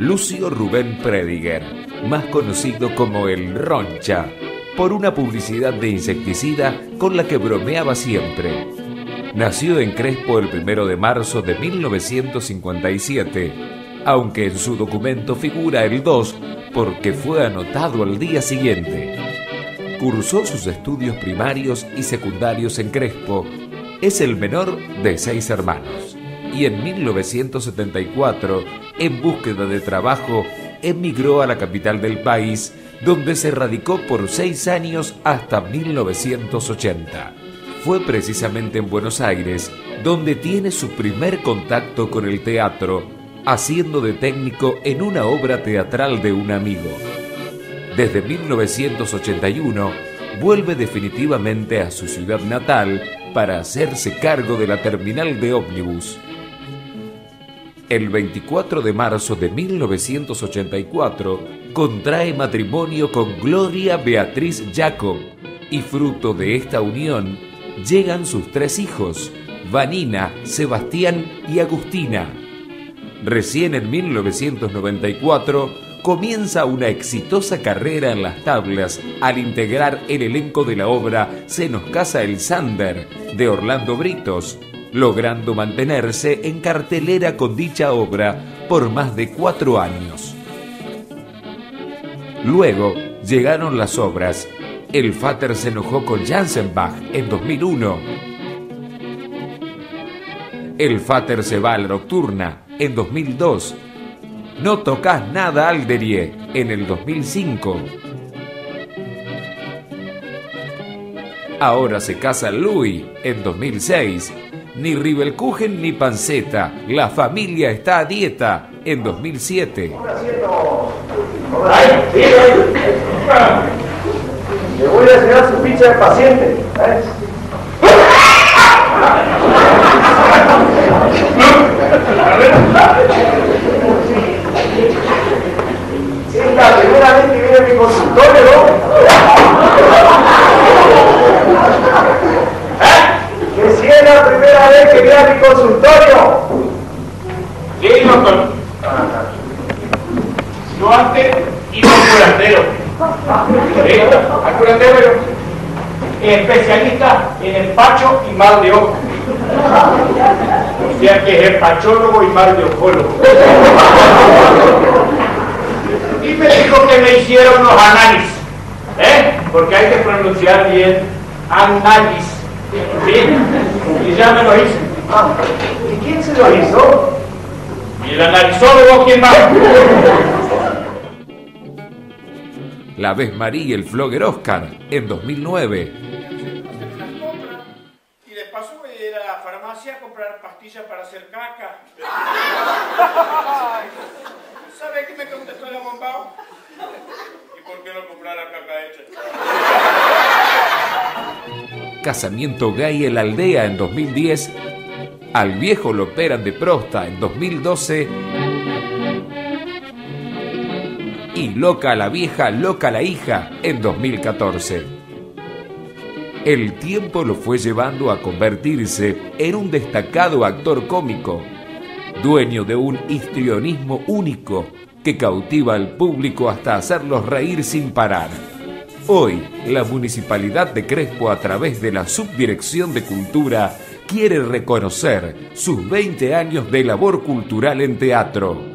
Lucio Rubén Prediger, más conocido como el Roncha, por una publicidad de insecticida con la que bromeaba siempre. Nació en Crespo el 1 de marzo de 1957, aunque en su documento figura el 2 porque fue anotado al día siguiente. Cursó sus estudios primarios y secundarios en Crespo. Es el menor de seis hermanos. Y en 1974, en búsqueda de trabajo, emigró a la capital del país, donde se radicó por seis años hasta 1980. Fue precisamente en Buenos Aires donde tiene su primer contacto con el teatro, haciendo de técnico en una obra teatral de un amigo. Desde 1981 vuelve definitivamente a su ciudad natal para hacerse cargo de la terminal de ómnibus. El 24 de marzo de 1984 contrae matrimonio con Gloria Beatriz Jacob y fruto de esta unión llegan sus tres hijos, Vanina, Sebastián y Agustina. Recién en 1994 comienza una exitosa carrera en las tablas al integrar el elenco de la obra Se nos casa el Sander de Orlando Britos, logrando mantenerse en cartelera con dicha obra por más de cuatro años. Luego llegaron las obras El Vater se enojó con Jansenbach en 2001, El Vater se va a la nocturna en 2002. No tocas nada Alderie en el 2005. Ahora se casa Louis en 2006. Ni Ribelkuchen ni panceta. La familia está a dieta en 2007. Le voy a enseñar su ficha de paciente. Si es la primera vez que viene a mi consultorio, ¿no? ¿Eh? Que si es la primera vez que viene a mi consultorio. Sí, doctor. Yo antes iba al curandero. Al curandero especialista en empacho y mal de ojo. O sea que es empachólogo y mal de ojólogo. Y me dijo que me hiciera unos análisis, ¿eh? Porque hay que pronunciar bien análisis. ¿Sí? Y ya me lo hice. ¿Y quién se lo hizo? ¿Y el analizólogo quién va? La vez María y el Flogger Oscar en 2009. Y de paso voy a ir a la farmacia a comprar pastillas para hacer caca. ¿Sabe qué me contestó el bombao? ¿Y por qué no comprar la caca hecha? Casamiento gay en la aldea en 2010. Al viejo lo operan de prosta en 2012. Y loca la vieja, loca la hija en 2014. El tiempo lo fue llevando a convertirse en un destacado actor cómico, dueño de un histrionismo único que cautiva al público hasta hacerlos reír sin parar. Hoy, la Municipalidad de Crespo, a través de la Subdirección de Cultura, quiere reconocer sus 20 años de labor cultural en teatro.